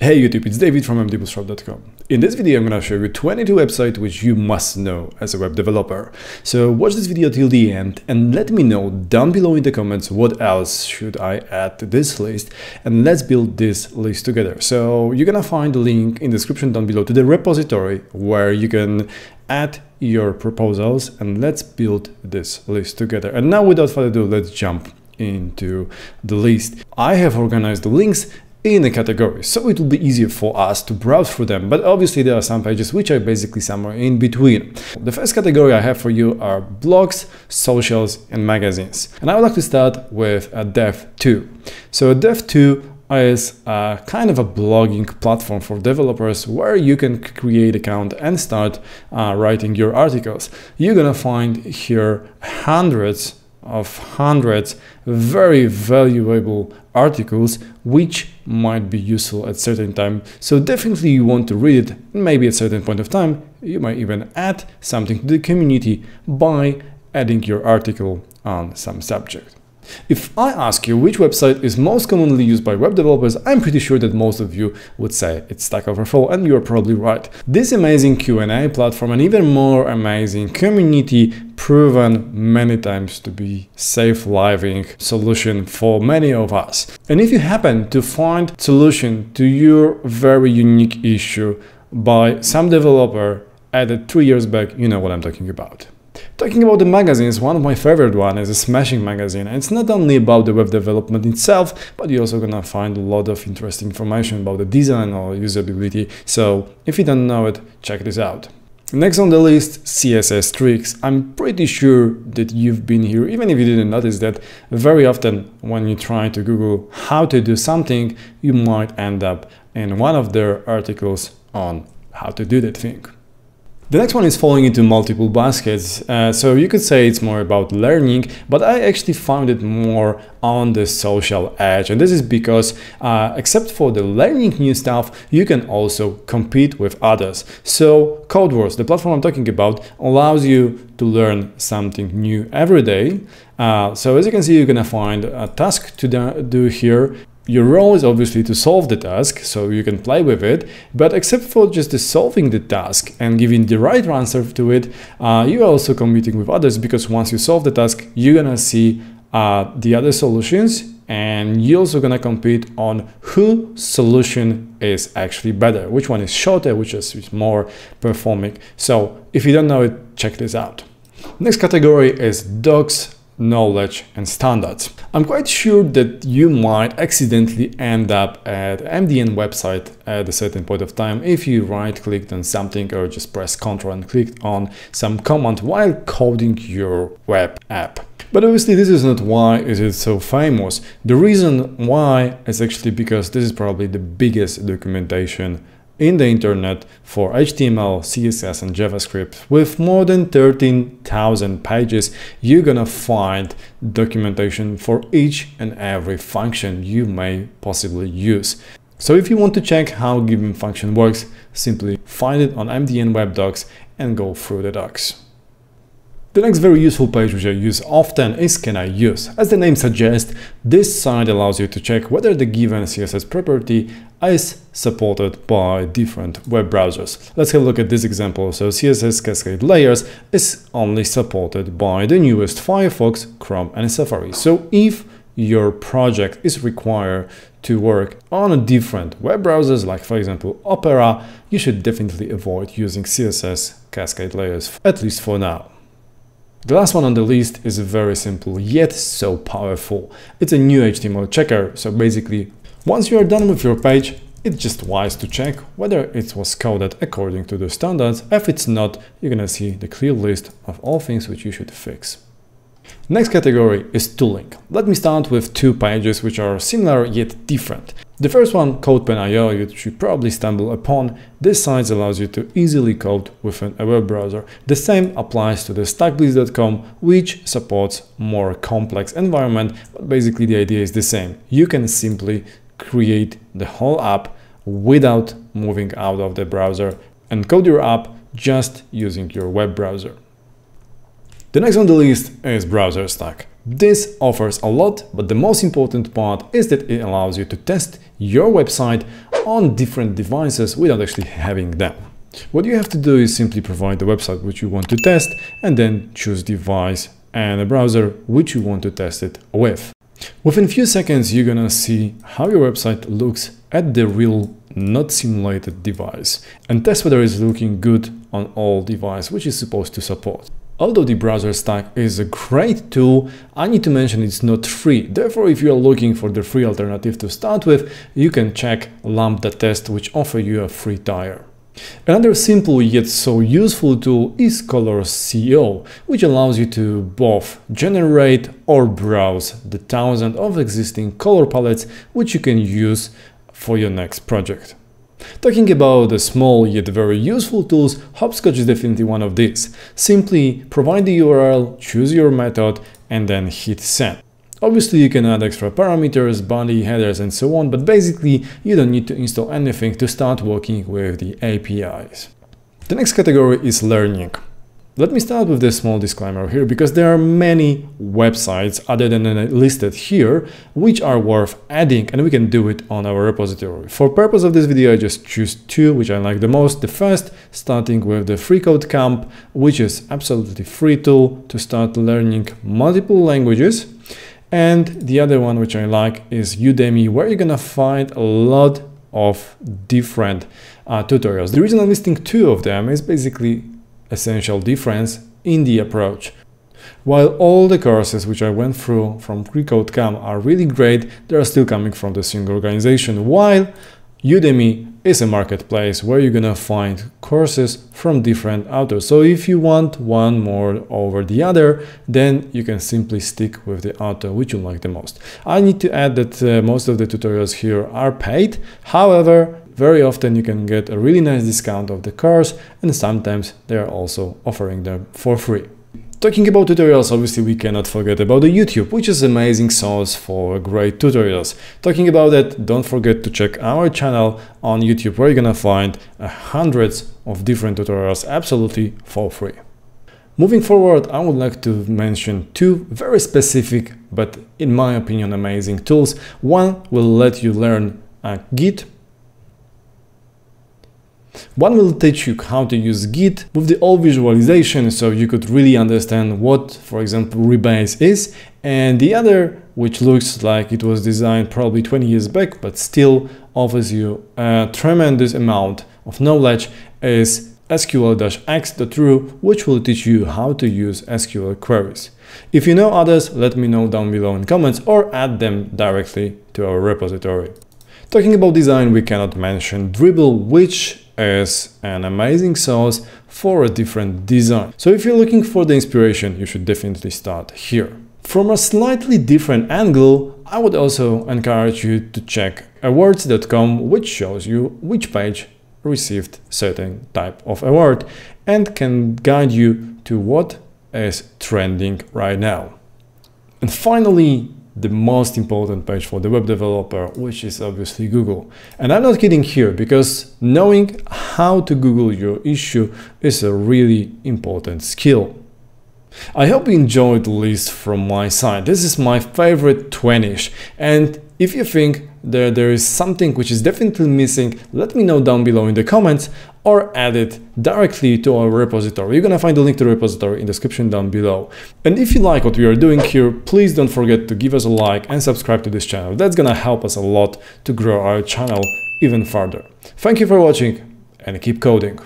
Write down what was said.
Hey YouTube, it's David from mdbootstrap.com. In this video, I'm going to show you 22 websites which you must know as a web developer. So watch this video till the end and let me know down below in the comments what else should I add to this list and let's build this list together. So you're going to find the link in the description down below to the repository where you can add your proposals and let's build this list together. And now without further ado, let's jump into the list. I have organized the links in a category, so it will be easier for us to browse through them, but obviously there are some pages which are basically somewhere in between. The first category I have for you are blogs, socials and magazines. And I would like to start with a Dev.to. So Dev.to is a kind of a blogging platform for developers where you can create account and start uh, writing your articles. You're gonna find here hundreds of hundreds very valuable articles which might be useful at certain time so definitely you want to read it maybe at certain point of time you might even add something to the community by adding your article on some subject if I ask you which website is most commonly used by web developers, I'm pretty sure that most of you would say it's Stack Overflow and you're probably right. This amazing Q&A platform and even more amazing community proven many times to be safe living solution for many of us. And if you happen to find solution to your very unique issue by some developer added two years back, you know what I'm talking about. Talking about the magazines, one of my favorite one is a Smashing magazine. And it's not only about the web development itself, but you're also gonna find a lot of interesting information about the design or usability. So if you don't know it, check this out. Next on the list, CSS tricks. I'm pretty sure that you've been here, even if you didn't notice that, very often when you try to Google how to do something, you might end up in one of their articles on how to do that thing. The next one is falling into multiple baskets, uh, so you could say it's more about learning, but I actually found it more on the social edge. And this is because, uh, except for the learning new stuff, you can also compete with others. So CodeWars, the platform I'm talking about, allows you to learn something new every day. Uh, so as you can see, you're gonna find a task to do here your role is obviously to solve the task, so you can play with it, but except for just solving the task and giving the right answer to it, uh, you're also competing with others because once you solve the task, you're gonna see uh, the other solutions and you're also gonna compete on who solution is actually better, which one is shorter, which is more performing. So if you don't know it, check this out. Next category is docs knowledge and standards. I'm quite sure that you might accidentally end up at MDN website at a certain point of time if you right clicked on something or just press Ctrl and clicked on some command while coding your web app. But obviously this is not why is it so famous. The reason why is actually because this is probably the biggest documentation in the internet for HTML, CSS and JavaScript with more than 13,000 pages you're gonna find documentation for each and every function you may possibly use. So if you want to check how a given function works, simply find it on MDN Web Docs and go through the docs. The next very useful page which I use often is Can I Use? As the name suggests, this site allows you to check whether the given CSS property is supported by different web browsers. Let's have a look at this example. So CSS Cascade Layers is only supported by the newest Firefox, Chrome and Safari. So if your project is required to work on a different web browsers, like for example Opera, you should definitely avoid using CSS Cascade Layers, at least for now. The last one on the list is very simple, yet so powerful. It's a Nu HTML checker, so basically, once you are done with your page, it's just wise to check whether it was coded according to the standards. If it's not, you're gonna see the clear list of all things which you should fix. Next category is tooling. Let me start with two pages which are similar yet different. The first one, CodePen.io, you should probably stumble upon. This site allows you to easily code within a web browser. The same applies to the StackBlitz.com, which supports more complex environment, but basically the idea is the same. You can simply create the whole app without moving out of the browser and code your app just using your web browser. The next on the list is BrowserStack. This offers a lot, but the most important part is that it allows you to test your website on different devices without actually having them. What you have to do is simply provide the website which you want to test and then choose device and a browser which you want to test it with. Within a few seconds, you're gonna see how your website looks at the real not simulated device and test whether it's looking good on all device which is supposed to support. Although the browser stack is a great tool, I need to mention it's not free. Therefore, if you're looking for the free alternative to start with, you can check Lambda Test which offer you a free tire. Another simple yet so useful tool is Colors.co, which allows you to both generate or browse the thousands of existing color palettes which you can use for your next project. Talking about the small yet very useful tools, Hoppscotch is definitely one of these. Simply provide the URL, choose your method and then hit send. Obviously you can add extra parameters, body, headers and so on, but basically you don't need to install anything to start working with the APIs. The next category is learning. Let me start with this small disclaimer here because there are many websites other than listed here which are worth adding and we can do it on our repository. For purpose of this video I just choose two which I like the most. The first starting with the FreeCodeCamp which is absolutely free tool to start learning multiple languages and the other one which I like is Udemy, where you're gonna find a lot of different uh, tutorials. The reason I'm listing two of them is basically essential difference in the approach. While all the courses which I went through from FreeCodeCamp are really great, they are still coming from the single organization, while Udemy is a marketplace where you're gonna find courses from different authors. So if you want one more over the other, then you can simply stick with the author which you like the most. I need to add that uh, most of the tutorials here are paid. However, very often you can get a really nice discount of the cars and sometimes they are also offering them for free. Talking about tutorials, obviously we cannot forget about the YouTube, which is an amazing source for great tutorials. Talking about that, don't forget to check our channel on YouTube where you're gonna find uh, hundreds of different tutorials absolutely for free. Moving forward, I would like to mention two very specific, but in my opinion, amazing tools. One will let you learn uh, Git one will teach you how to use Git with the old visualization so you could really understand what, for example, Rebase is, and the other, which looks like it was designed probably 20 years back, but still offers you a tremendous amount of knowledge, is sql-ex.ru, which will teach you how to use SQL queries. If you know others, let me know down below in comments or add them directly to our repository. Talking about design, we cannot mention Dribbble, which as an amazing source for a different design. So if you're looking for the inspiration, you should definitely start here. From a slightly different angle, I would also encourage you to check awwwards.com, which shows you which page received certain type of award and can guide you to what is trending right now. And finally, the most important page for the web developer, which is obviously Google. And I'm not kidding here because knowing how to Google your issue is a really important skill. I hope you enjoyed the list from my side. This is my favorite 20ish and if you think that there is something which is definitely missing, let me know down below in the comments or add it directly to our repository. You're gonna find the link to the repository in the description down below. And if you like what we are doing here, please don't forget to give us a like and subscribe to this channel. That's gonna help us a lot to grow our channel even further. Thank you for watching and keep coding.